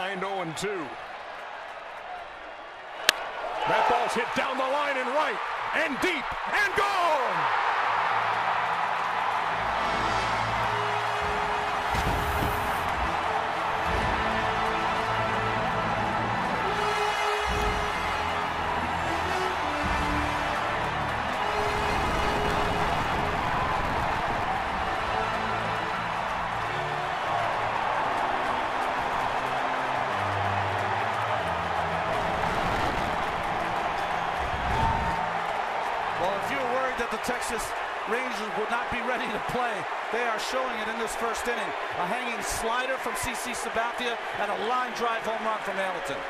0 2. That ball's hit down the line and right and deep and gone. Well, if you're worried that the Texas Rangers would not be ready to play, they are showing it in this first inning. A hanging slider from CC Sabathia and a line drive home run from Hamilton.